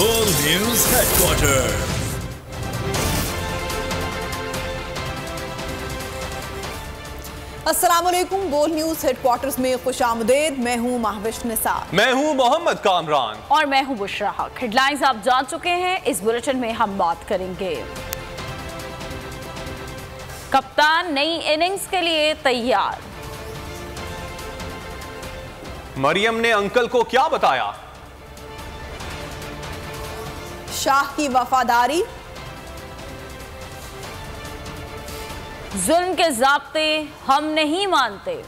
Full News Headquarters. अस्सलाम वालेकुम बोल न्यूज़ हेडक्वार्टर्स में खुश आमदेद। मैं हूँ महाविश निसार मैं हूँ मोहम्मद कामरान। और मैं हूँ बुशरा हक। हेडलाइंस आप जान चुके हैं इस बुलेटिन में हम बात करेंगे। कप्तान नई इनिंग्स के लिए तैयार। मरियम ने अंकल को क्या बताया? शाह की वफादारी। जुल्म के जाब्ते हम नहीं मानते।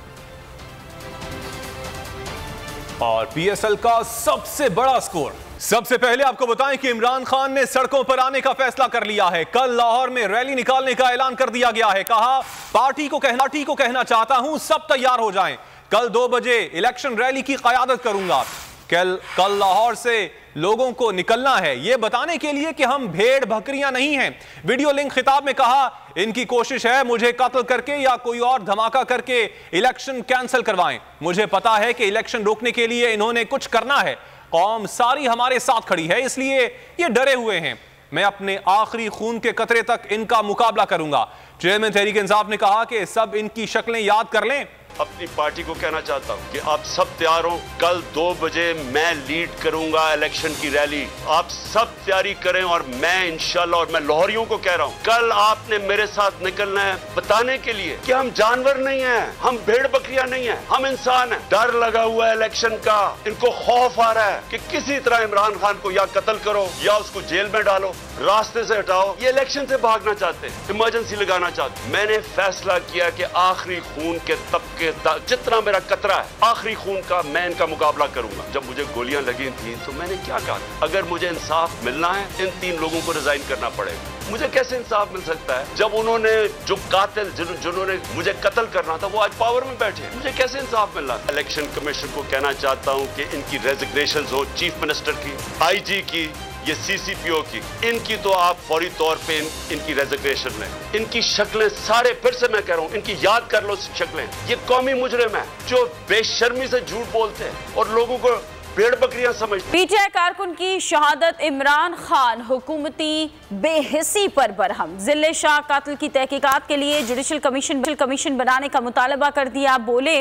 और पीएसएल का सबसे बड़ा स्कोर। सबसे पहले आपको बताएँ कि इमरान खान ने सड़कों पर आने का फैसला कर लिया है। कल लाहौर में रैली निकालने का ऐलान कर दिया गया है। कहा पार्टी को कहना पार्टी को कहना चाहता हूँ सब तैयार हो जाएँ। कल दो बजे इलेक्शन रैली की कयादत करूँगा। कल कल लाहौर से लोगों को निकलना है। यह बताने के लिए कि हम भेड़ बकरियाँ नहीं हैं। वीडियो लिंक खिताब में कहा, इनकी कोशिश है मुझे कत्ल करके या कोई और धमाका करके इलेक्शन कैंसिल करवाएँ। मुझे पता है कि इलेक्शन रोकने के लिए इन्होंने कुछ करना है। कौम सारी हमारे साथ खड़ी है, इसलिए ये डरे हुए हैं। मैं अपने आखिरी खून के कतरे तक इनका मुकाबला करूँगा। चेयरमैन तहरीक इंसाफ ने कहा कि सब इनकी शक्लें याद कर लें। अपनी पार्टी को कहना चाहता हूँ कि आप सब तैयार हो। कल दो बजे मैं लीड करूँगा इलेक्शन की रैली। आप सब तैयारी करें और मैं इंशाल्लाह और मैं लाहौरियों को कह रहा हूँ, कल आपने मेरे साथ निकलना है बताने के लिए कि हम जानवर नहीं हैं, हम भेड़ बकरियाँ नहीं हैं, हम इंसान हैं। डर लगा हुआ है इलेक्शन का, इनको खौफ आ रहा है कि किसी तरह इमरान खान को या कत्ल करो या उसको जेल में डालो। रास्ते से हटाओ ये इलेक्शन से भागना चाहते हैं इमरजेंसी लगाना चाहते हैं। मैंने फैसला किया कि आखिरी खून के तबके जितना मेरा कतरा है आखिरी खून का मैं इनका मुकाबला करूँगा। जब मुझे गोलियाँ लगी थी तो मैंने क्या कहा अगर मुझे इंसाफ मिलना है इन तीन लोगों को रिजाइन करना पड़ेगा। मुझे कैसे इंसाफ मिल सकता है? जब उन्होंने जो कातिल जिन, जिन्होंने मुझे कत्ल करना था वो आज पावर में बैठे मुझे कैसे इंसाफ मिलना इलेक्शन कमीशन को कहना चाहता हूँ कि इनकी रेजिग्नेशन हो चीफ मिनिस्टर की आईजी की ये सीसीपीओ की। इनकी तो आप फौरी तौर पे इन, इनकी रेजिग्नेशन लें इनकी शक्लें सारे फिर से मैं कह रहा हूँ इनकी याद कर लो शक्लें। ये कौमी मुजरिम है जो बेशर्मी से झूठ बोलते हैं और लोगों को पेड़ बकरियाँ समझते पीटीआई कारकुन की शहादत इमरान खान हुकूमती बेहिसी पर बरहम। ज़िले शाह कातिल की तहकीकात के लिए जुडिशल कमीशन कमीशन बनाने का मुतालबा कर दिया। बोले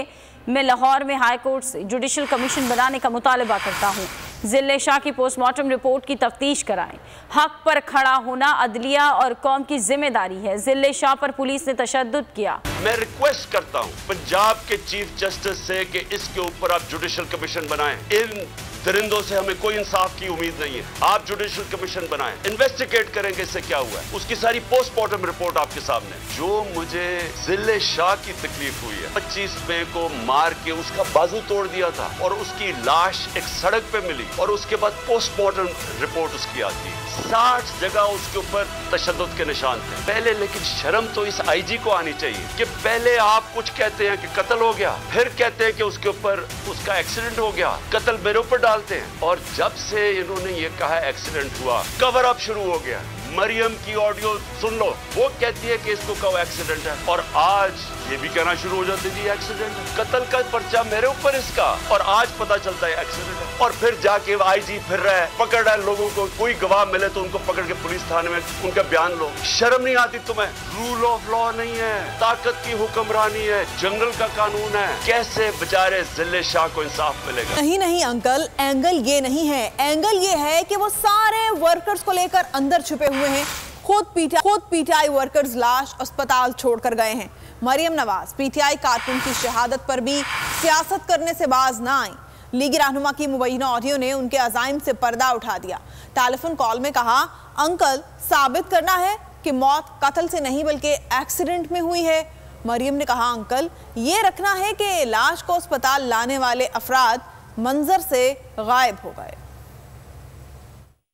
मैं लाहौर में हाई कोर्ट से जुडिशल कमीशन बनाने का मुतालबा करता हूँ। ज़िले शाह की पोस्टमार्टम रिपोर्ट की तफ्तीश कराएँ हक पर खड़ा होना अदलिया और कौम की ज़िम्मेदारी है। ज़िले शाह पर पुलिस ने तशद किया। मैं रिक्वेस्ट करता हूँ, पंजाब के चीफ जस्टिस ऐसी कि इसके ऊपर आप जुडिशल कमीशन बनाए। इन दरिंदों से हमें कोई इंसाफ की उम्मीद नहीं है। आप जुडिशल कमीशन बनाएँ इन्वेस्टिगेट करेंगे इससे क्या हुआ है। उसकी सारी पोस्टमार्टम रिपोर्ट आपके सामने। जो मुझे ज़िले शाह की तकलीफ़ हुई है 25 मई को मार के उसका बाजू तोड़ दिया था और उसकी लाश एक सड़क पे मिली और उसके बाद पोस्टमार्टम रिपोर्ट उसकी आती है। साठ जगह उसके ऊपर तशद के निशान थे। पहले लेकिन शर्म तो इस आईजी को आनी चाहिए कि पहले आप कुछ कहते हैं कि कत्ल हो गया, फिर कहते हैं कि उसके ऊपर उसका एक्सीडेंट हो गया, कत्ल मेरे ऊपर डालते हैं। और जब से इन्होंने ये कहा, एक्सीडेंट हुआ कवर अप शुरू हो गया। मरियम की ऑडियो सुन लो। वो कहती है कि इसको कहो एक्सीडेंट है? और आज ये भी कहना शुरू हो जाती थी एक्सीडेंट कत्ल का पर्चा मेरे ऊपर इसका। और आज पता चलता है एक्सीडेंट और फिर जाके आईजी फिर रहा है, पकड़ रहा है लोगों को। कोई गवाह मिले तो उनको पकड़ के पुलिस थाने में उनका बयान लो। शर्म नहीं आती तुम्हें? रूल ऑफ़ लॉ नहीं है। ताकत की हुक्मरानी है। जंगल का कानून है। कैसे बेचारे ज़िले शाह को इंसाफ मिलेगा? नहीं नहीं, अंकल एंगल ये नहीं है। एंगल ये है कि वो सारे वर्कर्स को लेकर अंदर छुपे हुए हैं। खुद पीटा खुद पीटीआई वर्कर्स लाश अस्पताल छोड़कर गए हैं। मरियम नवाज़, पीटीआई कारकुन की शहादत पर भी सियासत करने से बाज ना आई। लीगी रहनुमा की मुबैना ऑडियो ने उनके अजाइम से पर्दा उठा दिया। टेलीफोन कॉल में कहा, अंकल, साबित करना है कि मौत कत्ल से नहीं बल्कि एक्सीडेंट में हुई है। मरियम ने कहा, अंकल, ये रखना है कि लाश को अस्पताल लाने वाले अफराद मंजर से गायब हो गए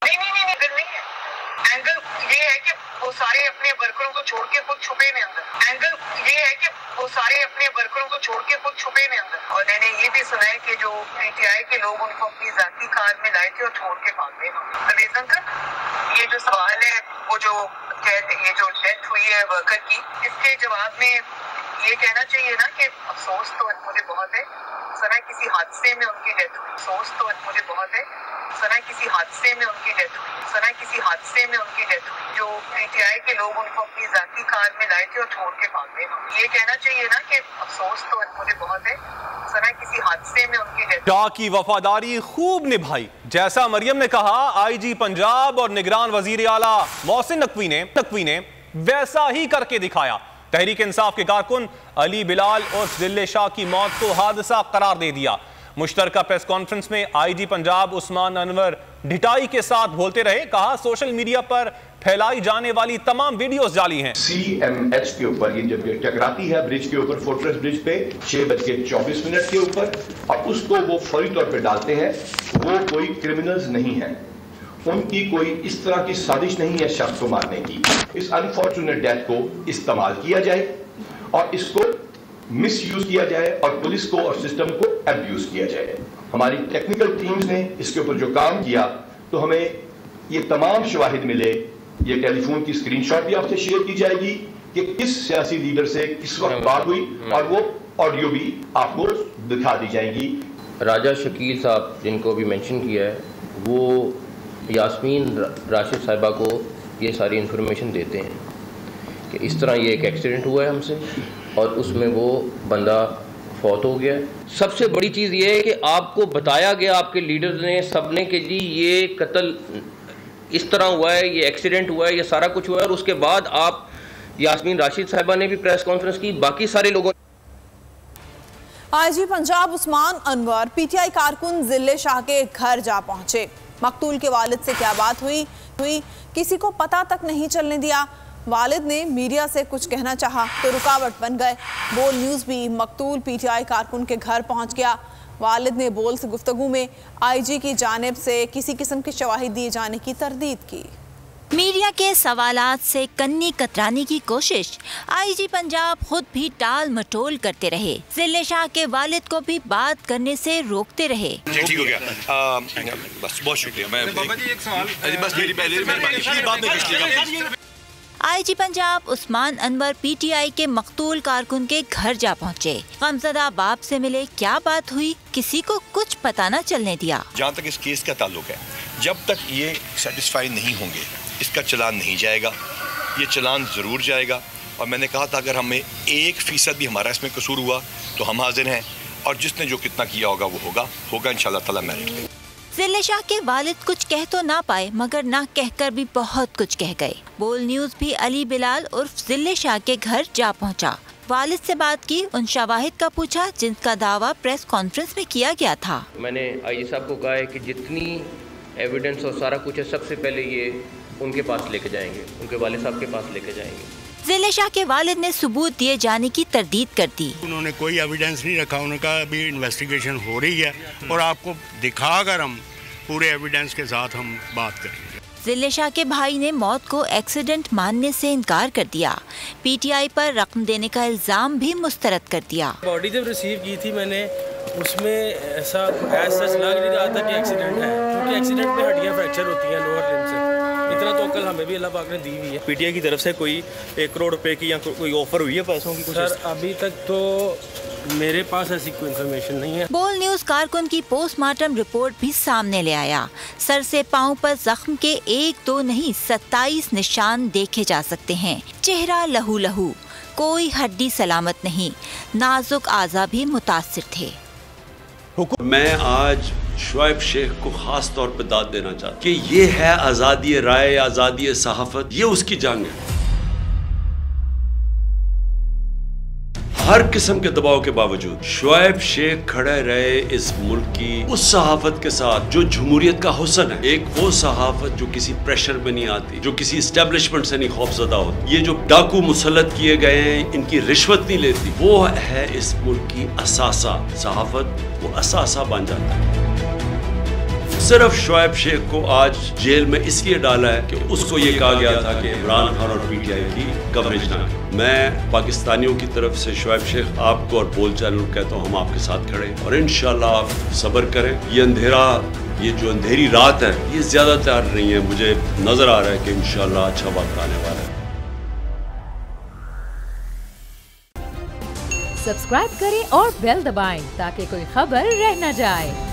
नहीं नहीं नहीं नहीं नहीं है एंगल ये है कि वो सारे अपने वर्करों को छोड़ के खुद छुपे ने अंदर। एंगल ये है कि वो सारे अपने वर्करों को छोड़ के खुद छुपे ने अंदर। और मैंने ये भी सुना है कि जो पीटीआई के लोग उनको अपनी जाती कार में लाए थे और छोड़ के भाग गए। अंकल, ये जो सवाल है, वो जो ये जो डेथ हुई है वर्कर की, इसके जवाब में ये कहना चाहिए ना कि अफसोस तो मुझे बहुत है सुना किसी हादसे में उनकी डेथ हुई। अफसोस तो मुझे बहुत है। सुना किसी हादसे में उनकी डेथ हुई। सुना किसी हादसे में उनकी डेथ हुई। जो पीटीआई के लोग उनको अपनी जाती कार में लाए थे और छोड़ के भाग गए। ये कहना चाहिए ना कि अफसोस तो मुझे बहुत है। की वफादारी खूब निभाई। जैसा मरियम ने कहा, आईजी पंजाब और निगरान वज़ीर आला मोहसिन नकवी ने नकवी ने वैसा ही करके दिखाया। तहरीक इंसाफ के कारकुन अली बिलाल और दिल्ले शाह की मौत को हादसा करार दे दिया। मुश्तरका प्रेस कॉन्फ्रेंस में आईजी पंजाब उस्मान अनवर ढिटाई के साथ बोलते रहे, कहा, सोशल मीडिया पर फैलाई जाने वाली तमाम वीडियोस जाली हैं। सी एम एच के ऊपर ये जब टकराती है, ब्रिज के ऊपर फोर्ट्रेस ब्रिज पे, छह बज के चौबीस मिनट के ऊपर, और उसको वो फौरी तौर पे डालते हैं, वो कोई क्रिमिनल्स नहीं है। उनकी कोई इस तरह की साजिश नहीं है शख्स को मारने की। इस अनफॉर्चुनेट डेथ को इस्तेमाल किया जाए और इसको मिस यूज़ किया जाए और पुलिस को और सिस्टम को एब्यूज किया जाए। हमारी टेक्निकल टीम्स ने इसके ऊपर जो काम किया तो हमें ये तमाम शवाहिद मिले। ये टेलीफोन की स्क्रीनशॉट भी आपसे शेयर की जाएगी कि किस सियासी लीडर से किस वक्त बात हुई और वो ऑडियो भी आपको दिखा दी जाएगी। राजा शकील साहब, जिनको अभी मेंशन किया है, वो यास्मीन राशिद साहिबा को ये सारी इन्फॉर्मेशन देते हैं कि इस तरह ये एक एक्सीडेंट हुआ है हमसे और उसमें वो बंदा फौत हो गया। सबसे बड़ी चीज़ ये है कि आपको बताया गया आपके लीडर ने, सबने कि जी ये कत्ल इस तरह हुआ है, ये एक्सीडेंट हुआ है, ये सारा कुछ हुआ है और उसके बाद आप यास्मीन राशिद साहिबा ने भी प्रेस कॉन्फ्रेंस की, बाकी सारे लोगों आईजी पंजाब उस्मान अनवर, पीटीआई कारकुन ज़िले शाह के घर जा पहुँचे। मकतूल के वालिद से क्या बात हुई? हुई, किसी को पता तक नहीं चलने दिया। वालिद ने मीडिया से कुछ कहना चाहा तो रुकावट बन गए। बोल न्यूज़ भी मकतूल पीटीआई कारकुन के घर पहुँच गया। वालिद ने बोल से गुफ्तगु में, आईजी की जानब से किसी किस्म की शवाहिद दिए जाने की तरदीद की। मीडिया के सवालात से कन्नी कतराने की कोशिश। आईजी पंजाब खुद भी टाल मटोल करते रहे। ज़िले शाह के वालिद को भी बात करने से रोकते रहे। ठीक हो गया। आ, बस बहुत शुक्रिया। मैं एक सवाल। बस मेरी पहले बात नहीं आईजी पंजाब उस्मान अनवर पीटीआई के मकतूल कारकुन के घर जा पहुँचे। गमजदा बाप से मिले क्या बात हुई? किसी को कुछ पता न चलने दिया। जहाँ तक इस केस का ताल्लुक है जब तक ये सेटिस्फाई नहीं होंगे इसका चलान नहीं जाएगा। ये चलान ज़रूर जाएगा। और मैंने कहा था अगर हमें एक फ़ीसद भी हमारा इसमें कसूर हुआ तो हम हाजिर हैं। और जिसने जो कितना किया होगा वो होगा। होगा इन ताला मेरिट ज़िले शाह के वालिद कुछ कह तो ना पाए मगर ना कहकर भी बहुत कुछ कह गए। बोल न्यूज़ भी अली बिलाल उर्फ़ ज़िले शाह के घर जा पहुँचा। वालिद से बात की उन शवाहिद का पूछा जिनका दावा प्रेस कॉन्फ्रेंस में किया गया था। मैंने आई साहब को कहा है कि जितनी एविडेंस और सारा कुछ है सबसे पहले ये उनके पास लेके जाएँगे उनके वाले साहब के पास लेके जाएँगे। ज़िले शाह के वालिद ने सबूत दिए जाने की तरदीद कर दी। उन्होंने कोई एविडेंस नहीं रखा उन्होंने कहा अभी इन्वेस्टिगेशन हो रही है और आपको दिखा कर हम पूरे एविडेंस के साथ हम बात करेंगे। ज़िले शाह के भाई ने मौत को एक्सीडेंट मानने से इनकार कर दिया। पीटीआई पर रकम देने का इल्ज़ाम भी मुस्तरद कर दिया। बॉडी जब रिसीव की थी मैंने उसमें ऐसा लग नहीं रहा था कि एक्सीडेंट है क्योंकि एक्सीडेंट में हड्डियाँ फ्रैक्चर होती हैं लोअर लिम्ब से। इतना तो कल हमें भी अल्लाह पाक ने दी हुई है। पीटीआई की तरफ़ से कोई एक करोड़ रुपए की या कोई ऑफ़र हुई है पैसों की कुछ सर अभी तक तो मेरे पास ऐसी कोई इन्फॉर्मेशन नहीं है। बोल न्यूज़ कारकुन की पोस्टमार्टम रिपोर्ट भी सामने ले आया। सर से पाँव पर जख्म के एक दो नहीं सत्ताईस निशान देखे जा सकते हैं। चेहरा लहू लहू कोई हड्डी सलामत नहीं। नाजुक आजा भी मुतासर थे। मैं आज शुएब शेख को खास तौर पर दाद देना चाहता कि ये है आज़ादी राय, आज़ादी सहाफत, ये उसकी जंग है। हर किस्म के दबाव के बावजूद शुएब शेख खड़े रहे इस मुल्क की, उस सहाफत के साथ जो जमहूरियत का हुसन है। एक वो सहाफत जो किसी प्रेशर में नहीं आती, जो किसी स्टेब्लिशमेंट से नहीं खौफजदा होती। ये जो डाकू मुसलत किए गए हैं, इनकी रिश्वत नहीं लेती, वो है इस मुल्क की असासा सहाफत, वो असासा बन जाता है। सिर्फ़ शुएब शेख को आज जेल में इसलिए डाला है कि उसको ये कहा गया था कि इमरान खान और पीटीआई की कवरेज ना मैं पाकिस्तानियों की तरफ़ से शुएब शेख आपको और बोल चैनल कहता हूँ, हम आपके साथ खड़े और इन आप सब्र करें। ये अंधेरा, ये जो अंधेरी रात है, ये ज़्यादा तैयार नहीं है। मुझे नज़र आ रहा है कि इन अच्छा वक्त आने वाला है। सब्सक्राइब करें और बेल दबाएँ ताकि कोई खबर रह न जाए।